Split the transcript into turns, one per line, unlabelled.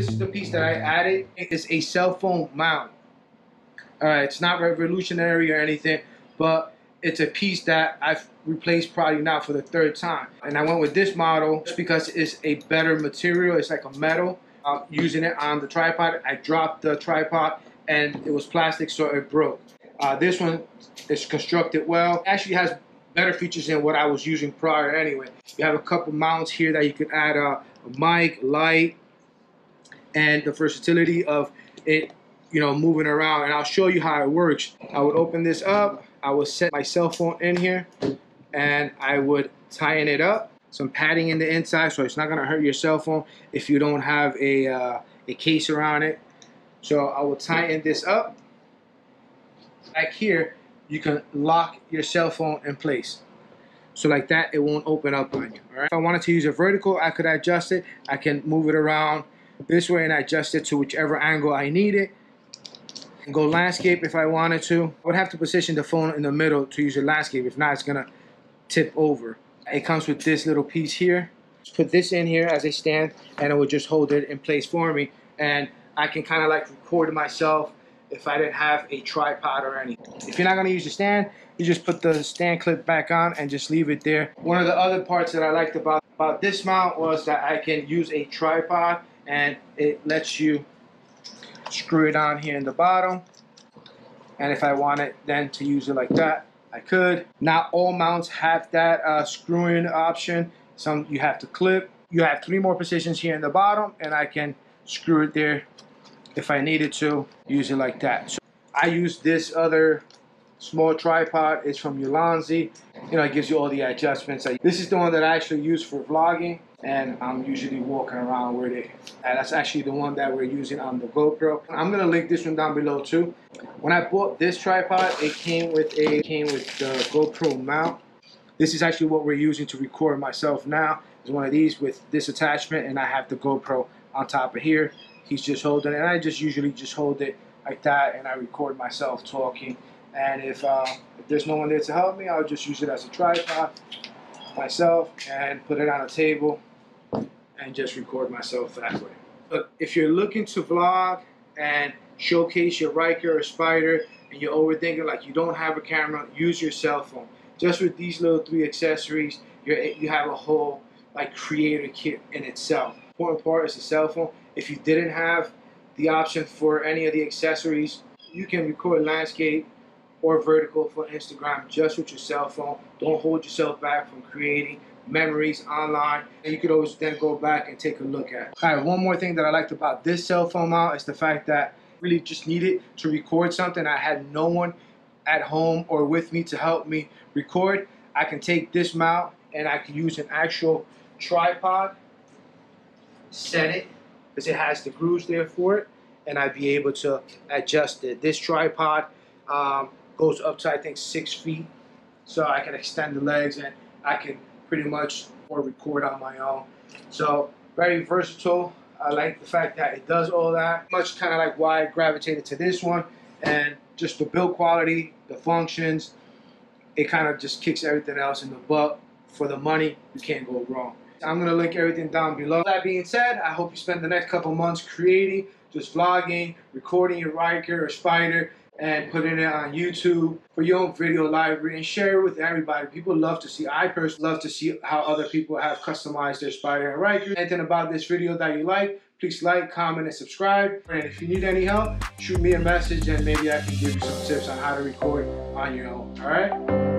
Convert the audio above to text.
This is the piece that I added. It is a cell phone mount. All right, it's not revolutionary or anything, but it's a piece that I've replaced probably now for the third time. And I went with this model just because it's a better material. It's like a metal. I'm using it on the tripod. I dropped the tripod and it was plastic, so it broke. Uh, this one is constructed well. Actually has better features than what I was using prior anyway. You have a couple mounts here that you can add a, a mic, light, and the versatility of it, you know, moving around. And I'll show you how it works. I would open this up. I would set my cell phone in here and I would tighten it up. Some padding in the inside so it's not gonna hurt your cell phone if you don't have a, uh, a case around it. So I will tighten this up. Back here, you can lock your cell phone in place. So like that, it won't open up on you. All right? If I wanted to use a vertical, I could adjust it. I can move it around this way and adjust it to whichever angle I need it. And go landscape if I wanted to. I would have to position the phone in the middle to use a landscape. If not, it's gonna tip over. It comes with this little piece here. Just put this in here as a stand and it will just hold it in place for me. And I can kind of like record myself if I didn't have a tripod or anything. If you're not gonna use the stand, you just put the stand clip back on and just leave it there. One of the other parts that I liked about, about this mount was that I can use a tripod and it lets you screw it on here in the bottom. And if I wanted then to use it like that, I could. Not all mounts have that uh, screwing option. Some you have to clip. You have three more positions here in the bottom and I can screw it there if I needed to use it like that. So I use this other small tripod. It's from Ulanzi. You know, it gives you all the adjustments. This is the one that I actually use for vlogging and I'm usually walking around with it. And that's actually the one that we're using on the GoPro. I'm gonna link this one down below too. When I bought this tripod, it came with a came with the GoPro mount. This is actually what we're using to record myself now. It's one of these with this attachment and I have the GoPro on top of here. He's just holding it and I just usually just hold it like that and I record myself talking. And if, uh, if there's no one there to help me, I'll just use it as a tripod myself and put it on a table and just record myself that way. But if you're looking to vlog and showcase your Ryker or Spyder and you're overthinking like you don't have a camera, use your cell phone. Just with these little three accessories, you you have a whole like creator kit in itself. Important part is the cell phone. If you didn't have the option for any of the accessories, you can record landscape or vertical for Instagram just with your cell phone. Don't hold yourself back from creating memories online and you could always then go back and take a look at. All right, one more thing that I liked about this cell phone mount is the fact that I really just needed to record something. I had no one at home or with me to help me record. I can take this mount and I can use an actual tripod, set it, because it has the grooves there for it, and I'd be able to adjust it. This tripod um, goes up to I think six feet, so I can extend the legs and I can pretty much or record on my own. So very versatile. I like the fact that it does all that. Much kind of like why I gravitated to this one and just the build quality, the functions, it kind of just kicks everything else in the butt. For the money, you can't go wrong. I'm gonna link everything down below. That being said, I hope you spend the next couple months creating, just vlogging, recording your Ryker or Spyder, and putting it on YouTube for your own video library and share it with everybody. People love to see, I personally love to see how other people have customized their Spyder and Ryker. Anything about this video that you like, please like, comment, and subscribe. And if you need any help, shoot me a message and maybe I can give you some tips on how to record on your own, all right?